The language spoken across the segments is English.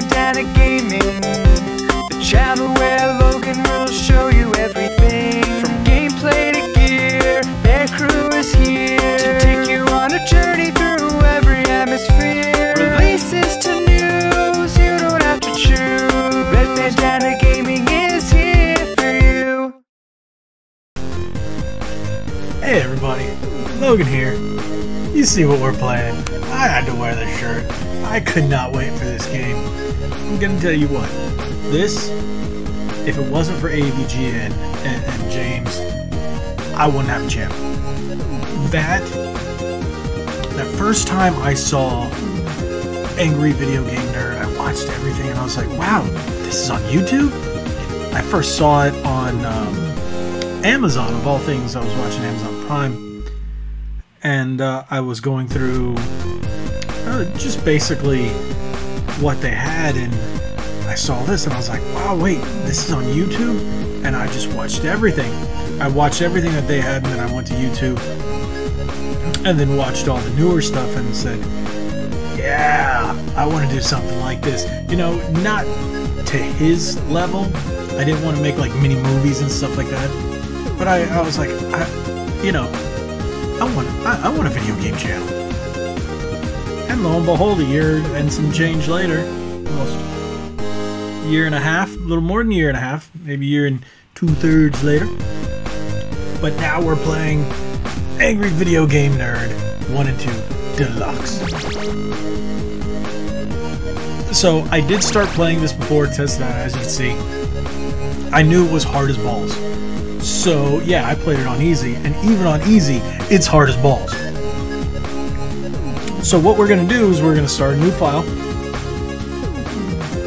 Bandana Gaming, the channel where Logan will show you everything from gameplay to gear. Their crew is here to take you on a journey through every atmosphere. Releases to news, you don't have to choose. Red Bandana Gaming is here for you. Hey everybody, Logan here. You see what we're playing. I had to wear this shirt. I could not wait for this game. I'm gonna tell you what, this, if it wasn't for AVGN, and, and James, I wouldn't have a channel. That, that first time I saw Angry Video Game Nerd, I watched everything and I was like, wow, this is on YouTube? I first saw it on um, Amazon, of all things. I was watching Amazon Prime, and uh, I was going through uh, just basically what they had, and I saw this, and I was like, "Wow, wait, this is on YouTube!" And I just watched everything. I watched everything that they had, and then I went to YouTube, and then watched all the newer stuff, and said, "Yeah, I want to do something like this." You know, not to his level. I didn't want to make like mini movies and stuff like that. But I, I was like, I, you know, I want, I, I want a video game channel. And lo and behold, a year and some change later, almost a year and a half, a little more than a year and a half, maybe a year and two thirds later. But now we're playing Angry Video Game Nerd 1 and 2 Deluxe. So I did start playing this before, test that as you can see. I knew it was hard as balls. So yeah, I played it on easy, and even on easy, it's hard as balls. So what we're gonna do is we're gonna start a new file,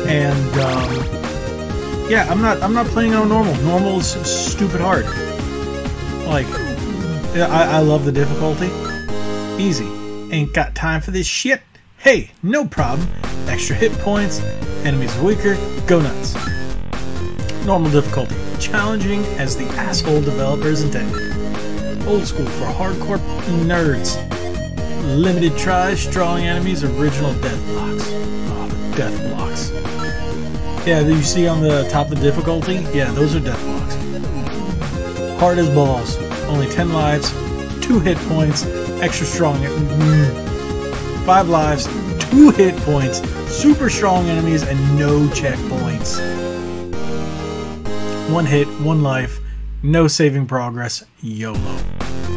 and um, yeah, I'm not I'm not playing on normal. Normal is stupid hard. Like, I, I love the difficulty. Easy. Ain't got time for this shit. Hey, no problem. Extra hit points. Enemies weaker. Go nuts. Normal difficulty. Challenging as the asshole developers intended. Old school for hardcore nerds. Limited tries, strong enemies, original death blocks. Oh, the death blocks. Yeah, you see on the top of the difficulty? Yeah, those are death blocks. Hard as balls. Only 10 lives, 2 hit points, extra strong. Mm, 5 lives, 2 hit points, super strong enemies, and no checkpoints. One hit, one life, no saving progress, YOLO.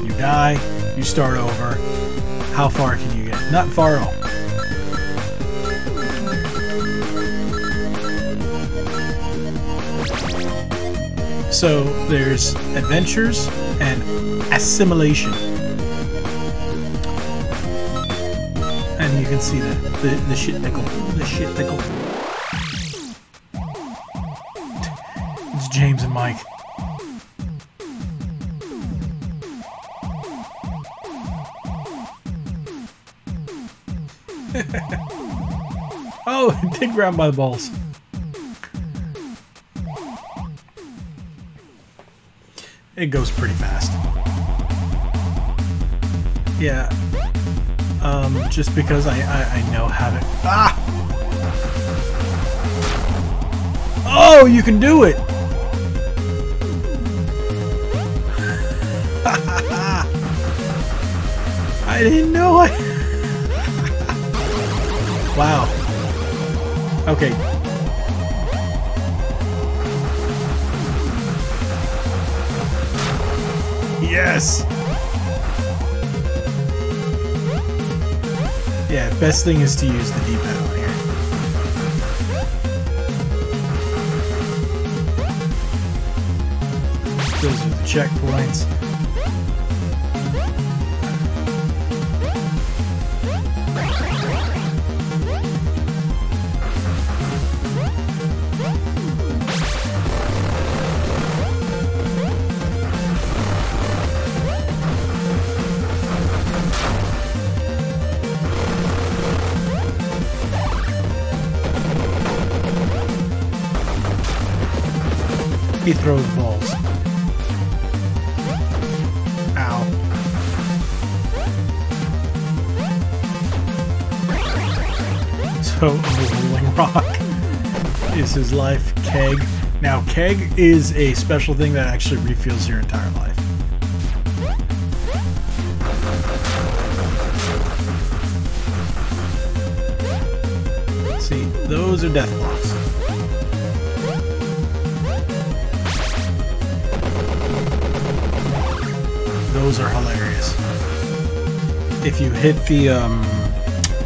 You die, you start over. How far can you get? Not far at all. So there's adventures and assimilation. And you can see the, the, the shit pickle. The shit pickle. It's James and Mike. oh, it did grab my balls. It goes pretty fast. Yeah. Um, just because I, I, I know how to... Ah! Oh, you can do it! I didn't know I... wow. Okay. Yes! Yeah, best thing is to use the D-pad on here. Those are the checkpoints. He throws balls. Ow. So, the rolling rock. is his life keg. Now, keg is a special thing that actually refills your entire life. See, those are death blocks. Those are hilarious. If you hit the um,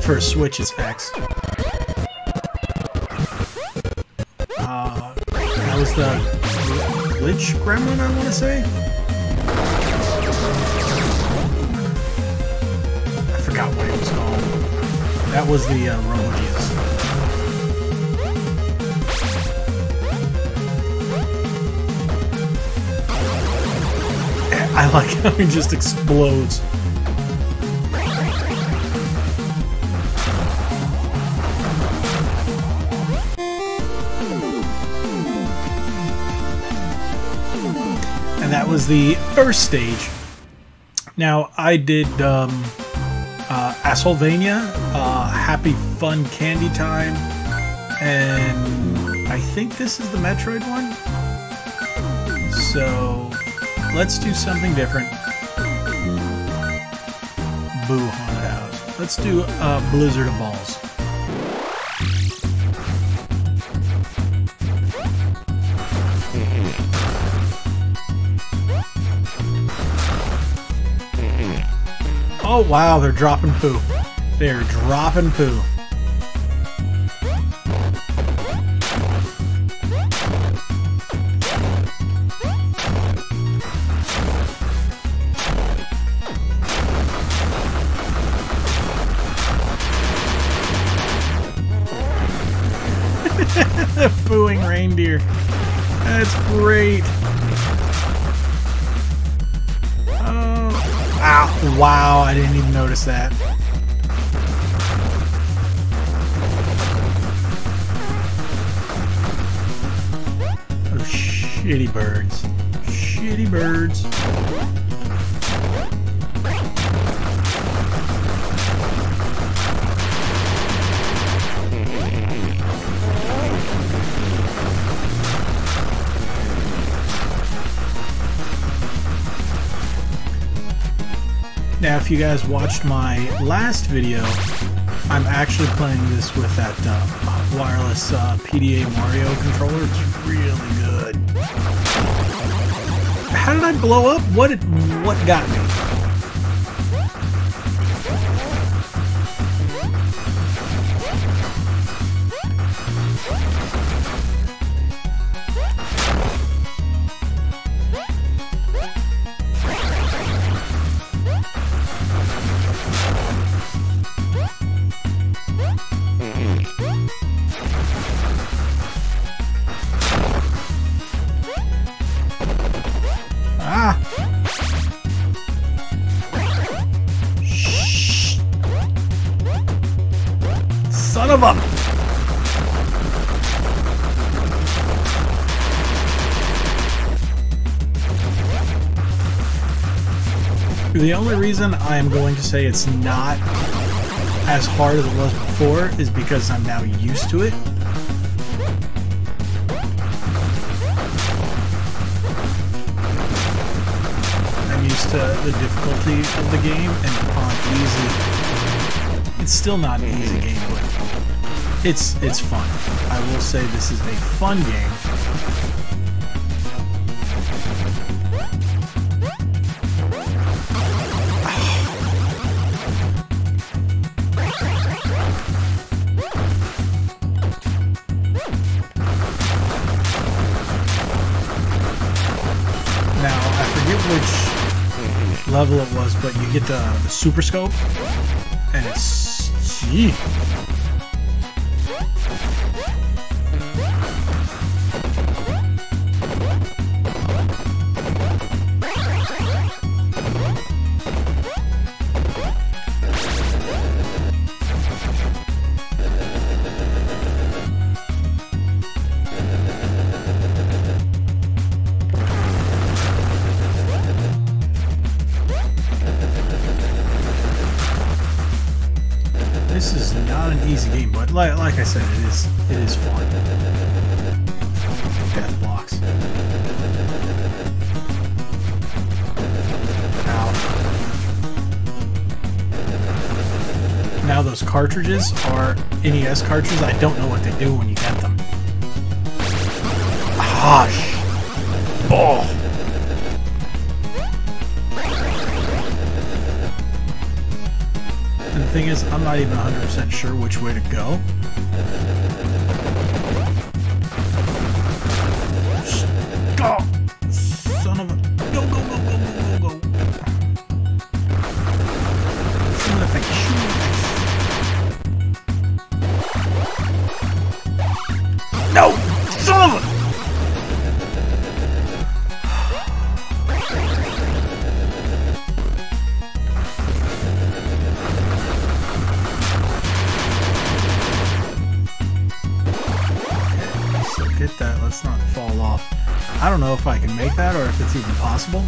first switch, it's X. Uh, that was the glitch gremlin, I want to say. I forgot what it was called. That was the uh. Like how he just explodes. And that was the first stage. Now, I did um, uh, Assholevania, uh, Happy Fun Candy Time, and I think this is the Metroid one. So, let's do something different. Boo Haunted House. Let's do uh, Blizzard of Balls. Oh wow, they're dropping poo. They're dropping poo. The booing reindeer. That's great. Oh, ow, wow, I didn't even notice that. Oh, shitty birds. Shitty birds. If you guys watched my last video, I'm actually playing this with that uh, wireless uh, PDP Mario controller. It's really good. How did I blow up? What what got me? The only reason I'm going to say it's not as hard as it was before is because I'm now used to it. I'm used to the difficulty of the game and on easy. It's still not an easy game, but it's it's fun. I will say this is a fun game. But you get the, the super scope, and it's gee. I said, it is it is fun. Death blocks. Ow. Now those cartridges are NES cartridges. I don't know what they do when you get them. Gosh. Oh. Thing is, I'm not even 100% sure which way to. Go! Get that, let's not fall off. I don't know if I can make that or if it's even possible.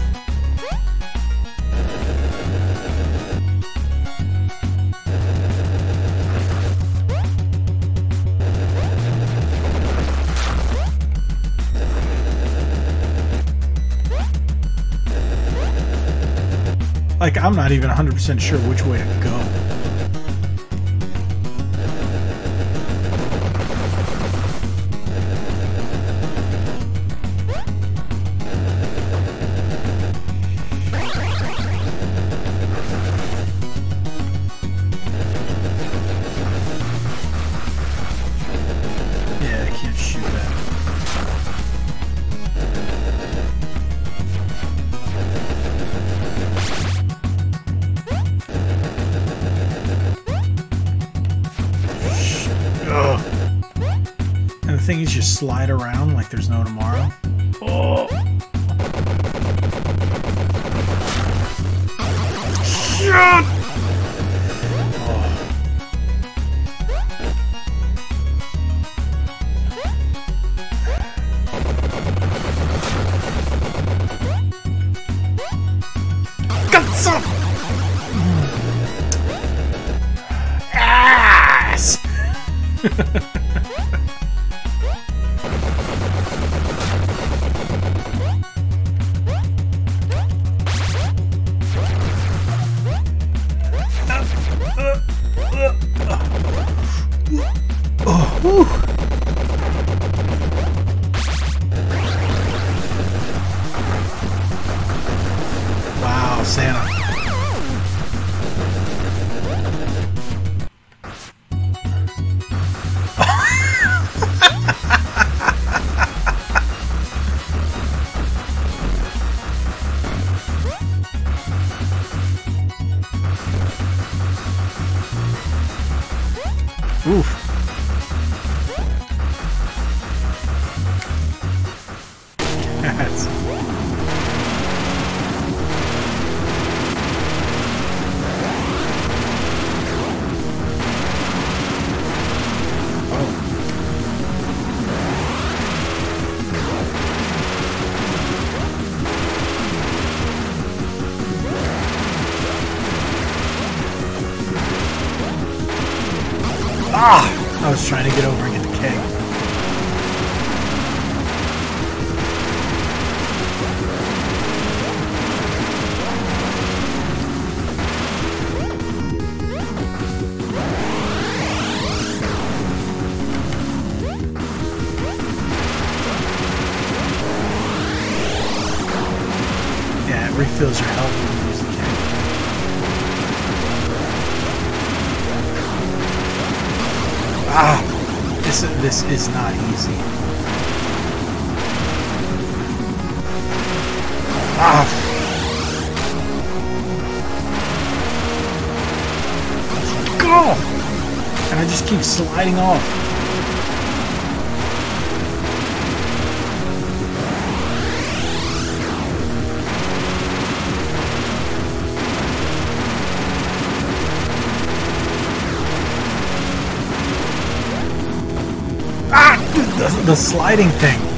Like, I'm not even 100% sure which way to go. And the thing is, you slide around like there's no tomorrow. Oh. Shit! Oh. Ass. You use the. Ah, this this is not easy. Ah. Go! And I just keep sliding off. The, sliding thing.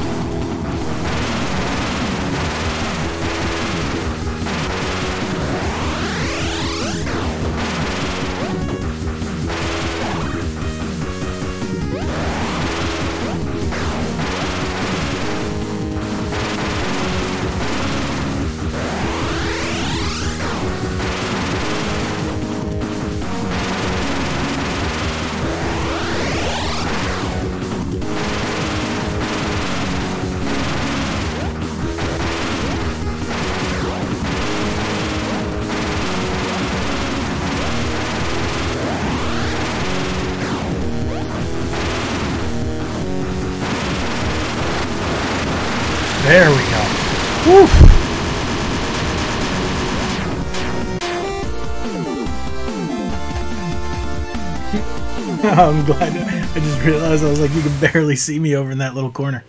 I'm glad. I just realized I was like, you can barely see me over in that little corner.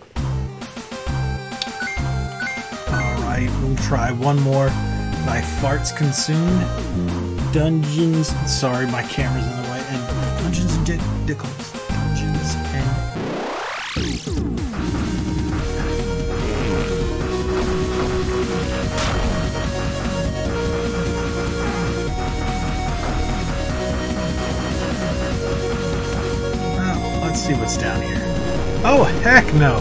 Alright, we'll try one more. My farts consumed. Dungeons. Sorry, my camera's in the way. And Dungeons and Dickles. Heck no!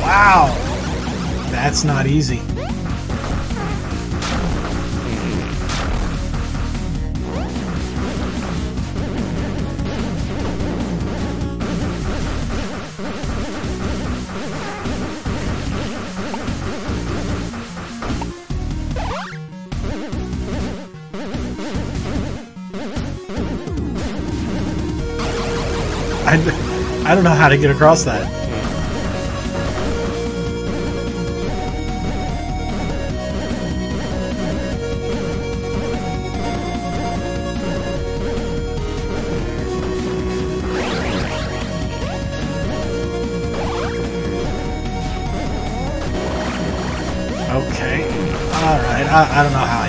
Wow! That's not easy. I, don't know how to get across that. Okay. Alright. I, I don't know how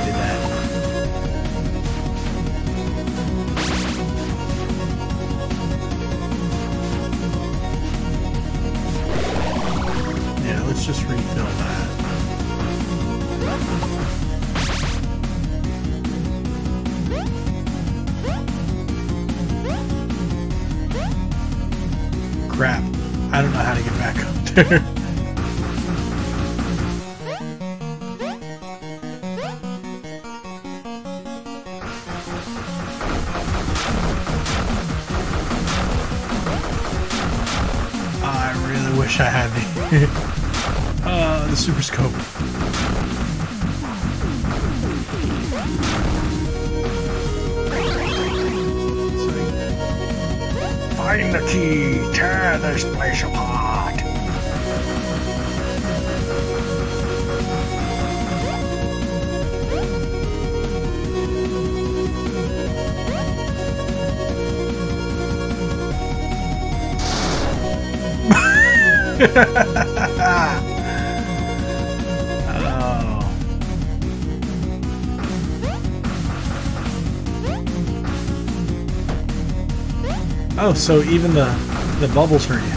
wish I had the uh, the super scope. Find the key. Tear this place apart. Oh. Oh, so even the the bubbles hurt you.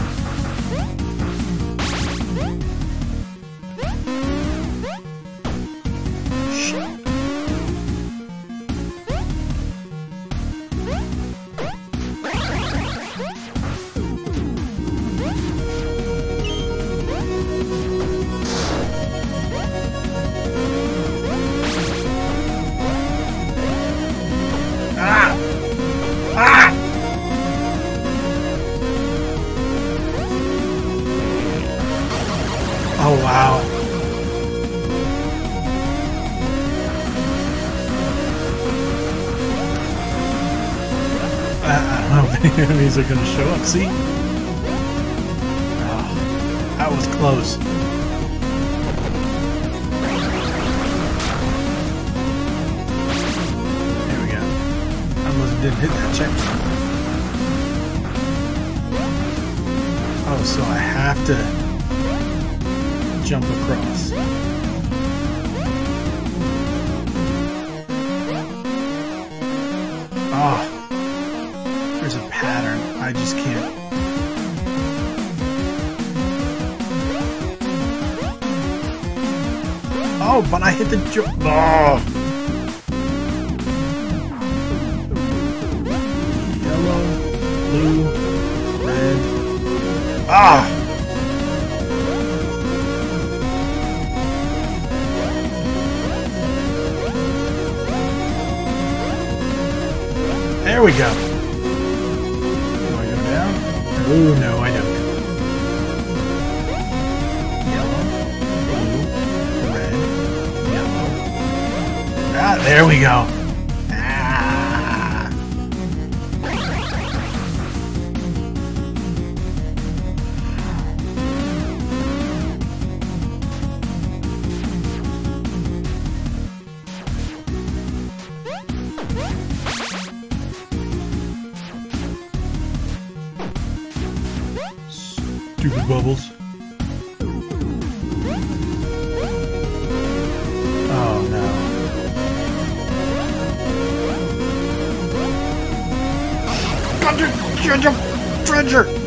Enemies are gonna show up. See? Oh, that was close. There we go. Almost didn't hit that checkpoint. Oh, so I have to jump across. Oh, but I hit the jump. Oh. Yellow, blue, red. Ah! There we go. Do I go down? Oh, no, There we go. treasure! Treasure!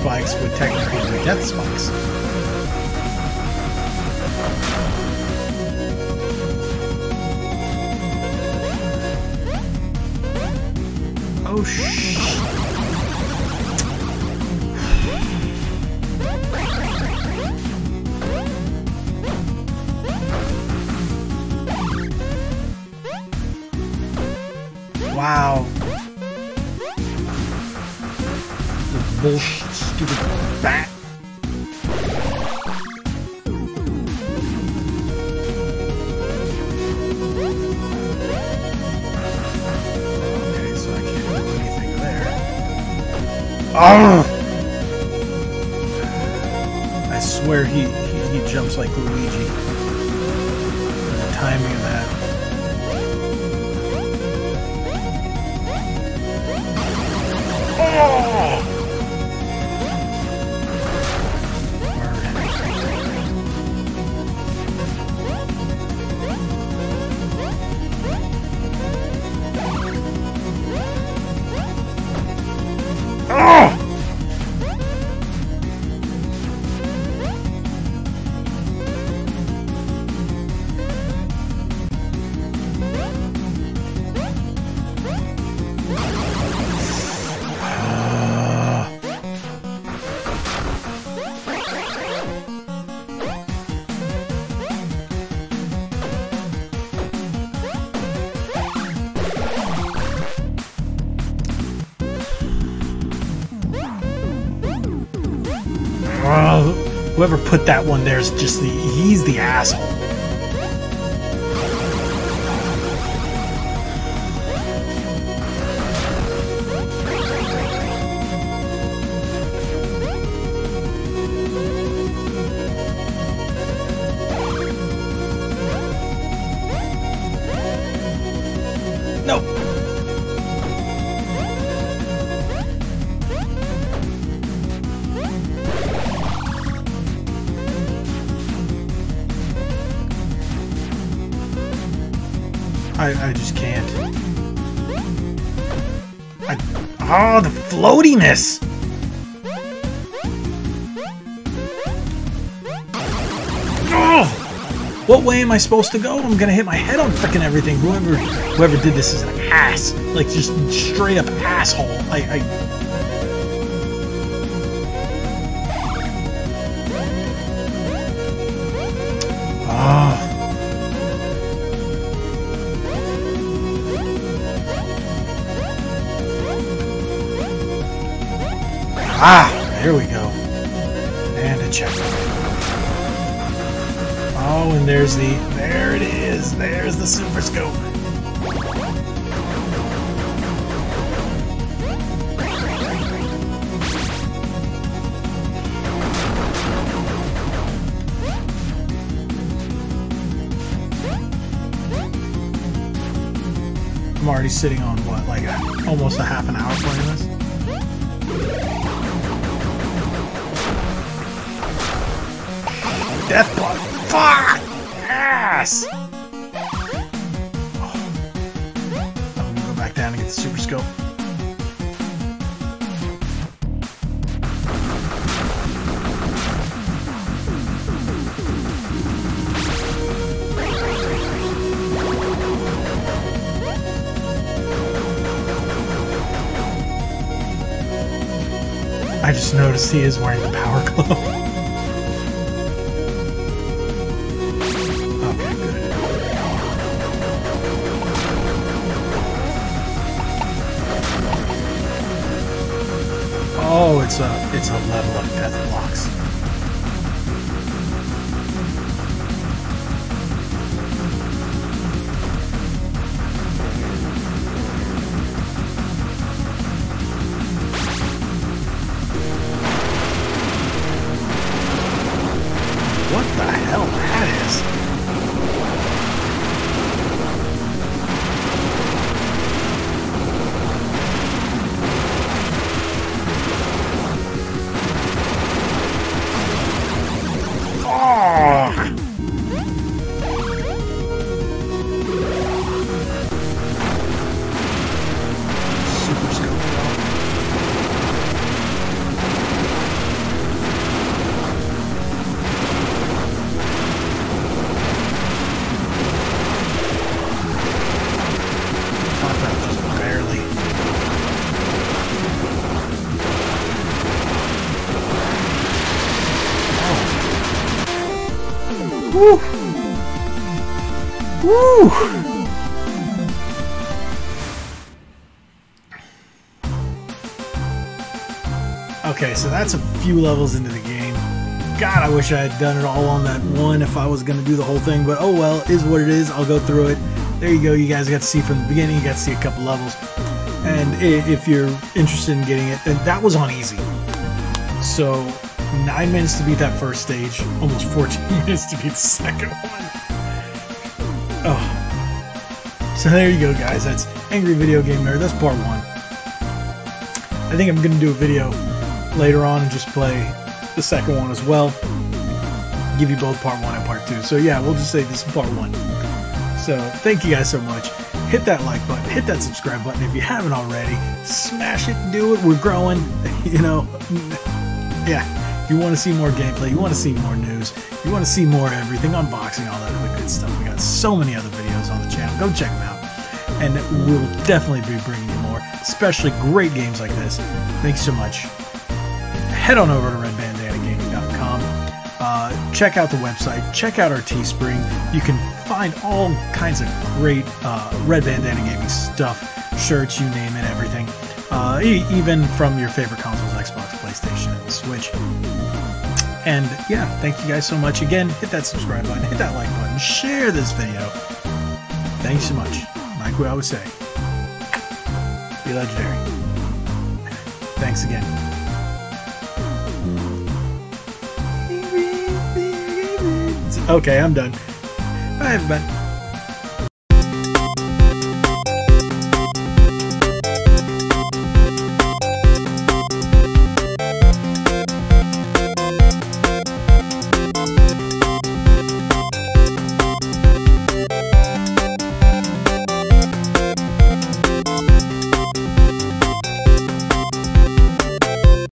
spikes would technically be death spikes. bullshit, stupid bat. Okay, so I can't do anything there. Ah! I swear he, he, he jumps like Luigi. Whoever put that one there is just the he's the asshole. Floatiness! Oh! What way am I supposed to go? I'm gonna hit my head on freaking everything. Whoever whoever did this is an ass. Like just straight up asshole. I, I Ah, here we go. And a check. Oh, and there's the, there it is. There's the super scope. I'm already sitting on what, like a, almost a half an hour playing this? Death block. Fuck! Ass! Oh. I'm gonna go back down and get the super scope. I just noticed he is wearing the power glove. Okay, so that's a few levels into the game. God, I wish I had done it all on that one if I was going to do the whole thing, but oh well, is what it is. I'll go through it. There you go. You guys got to see from the beginning. You got to see a couple levels. And if you're interested in getting it, that was on easy. So, nine minutes to beat that first stage, almost 14 minutes to beat the second one. Oh. So there you go, guys. That's Angry Video Game Nerd. That's part one. I think I'm going to do a video later on and just play the second one as well. Give you both part one and part two. So yeah, we'll just say this is part one. So thank you guys so much. Hit that like button, hit that subscribe button if you haven't already. Smash it, do it. We're growing. You know, yeah. You want to see more gameplay, you want to see more news, you want to see more everything, unboxing, all that other good stuff. We got so many other videos on the channel. Go check them out. And we'll definitely be bringing you more, especially great games like this. Thanks so much. Head on over to redbandanagaming.com. Uh, check out the website. Check out our Teespring. You can find all kinds of great uh, Red Bandana Gaming stuff, shirts, you name it, everything. Uh, e- even from your favorite consoles, Xbox, PlayStation, and Switch. And yeah, thank you guys so much. Again, hit that subscribe button, hit that like button, share this video. Thanks so much. Like we always say, be legendary. Thanks again. Okay, I'm done. Bye, everybody.